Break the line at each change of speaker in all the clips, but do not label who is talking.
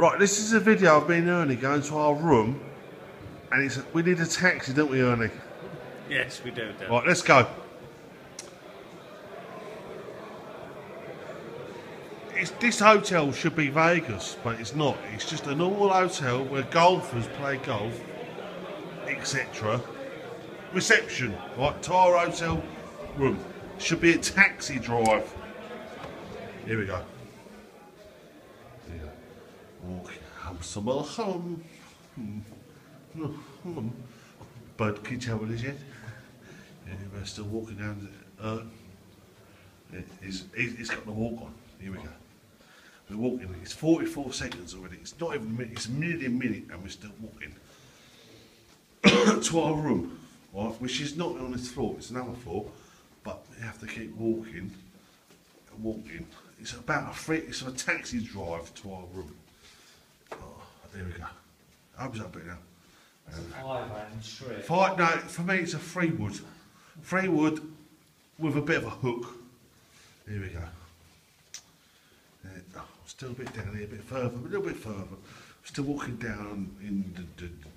Right, this is a video of me and Ernie going to our room, and it's we need a taxi, don't we, Ernie?
Yes, we do.
Right, let's go. It's, this hotel should be Vegas, but it's not. It's just a normal hotel where golfers play golf, etc. Reception, right? To our hotel room. Should be a taxi drive. Here we go. Hum, hum. But can you tell what it is yet? We're still walking down. The, uh, it- it's, it- it's got the walk on. Here we go. We're walking. It's 44 seconds already. It's not even a minute. It's nearly a minute, and we're still walking to our room, right? Which is not on this floor. It's another floor, but we have to keep walking and walking. It's about a. It's a taxi drive to our room. There we go. Opens up a bit now.
Five and straight.
Fight, no, for me it's a free wood. Free wood with a bit of a hook. Here we go. Oh, still a bit down here, a bit further, a little bit further. Still walking down in the. the, the,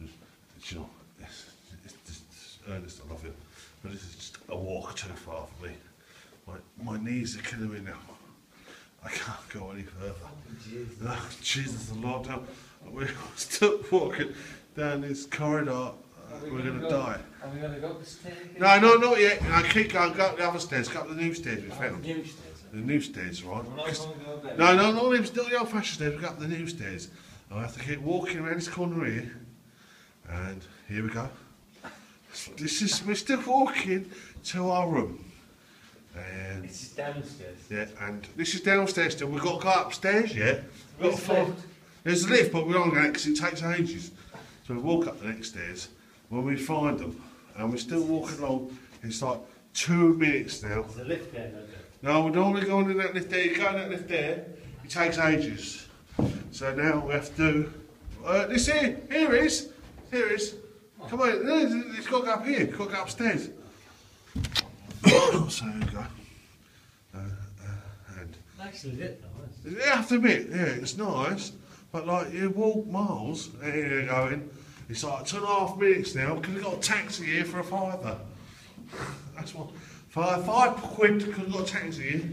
the you know, it's, it's, it's, Ernest, I love you, but this is just a walk too far for me. My, my knees are killing me now. Go any further. Oh, Jesus, the Lord, now we're still walking down this corridor. Uh, we're going to die.
Are we going to go up the stairs?
No, no, not yet. I keep going, go up the other stairs, go up the new stairs we
Oh,
found.
New stairs.
The new stairs, right?
We're not going to go there.
No, no, not the old fashioned stairs, we go up the new stairs. I have to keep walking around this corner here. And here we go. This is, we're still walking to our room. And
This is downstairs.
Yeah, and this is downstairs still. We've got to go upstairs yet. We've got to
lift?
There's a lift, but we're on that because it takes ages. So we walk up the next stairs when we find them, and we're still walking along. It's like two minutes now.
There's a lift there, no,
No, we're normally going in that lift there. You go in that lift there, it takes ages. So now we have to do. Uh, this here, here it is. Here it is. Come on, it's got to go up here. It's got to go upstairs. So there we go. Uh, uh, and
Nicely lit though, isn't
I have to admit, yeah, it's nice, but like you walk miles, and you're going, it's like two and a half minutes now because we've got a taxi here for a fiver. That's what, five, five quid because we've got a taxi here.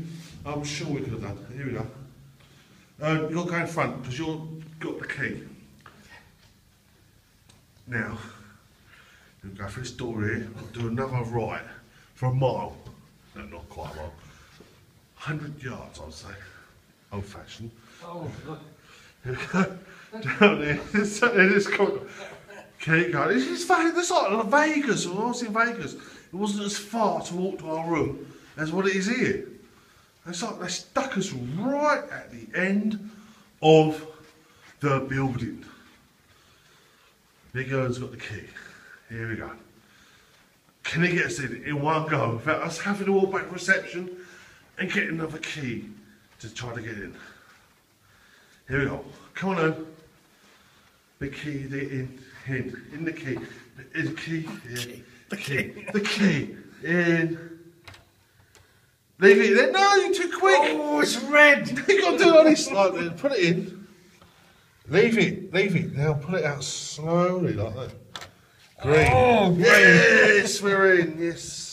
I'm sure we could have done. Here we go. Uh, you've got to go in front because you've got the key. Now, you go through this door here, I'll do another right for a mile. No, not quite a mile. 100 yards, I'd say. Old fashioned.
Oh, look.
Down there, it's, it's called. Keep going. It's Vegas. It's like Vegas. When I was in Vegas, it wasn't as far to walk to our room as what it is here. It's like they stuck us right at the end of the building. Big Ern's got the key. Here we go. Can he get us in in one go without us having to walk back to reception and get another key to try to get in? Here we go. Come on in. The key, the in, in, in the key, in the key, yeah. the key, the key, in. Leave it there. No, you're too quick.
Oh, it's red!
You got to do it on this like that. Put it in. Leave it. Leave it. Now pull it out slowly like that. Green.
Oh, green.
Yes, we're in. Yes.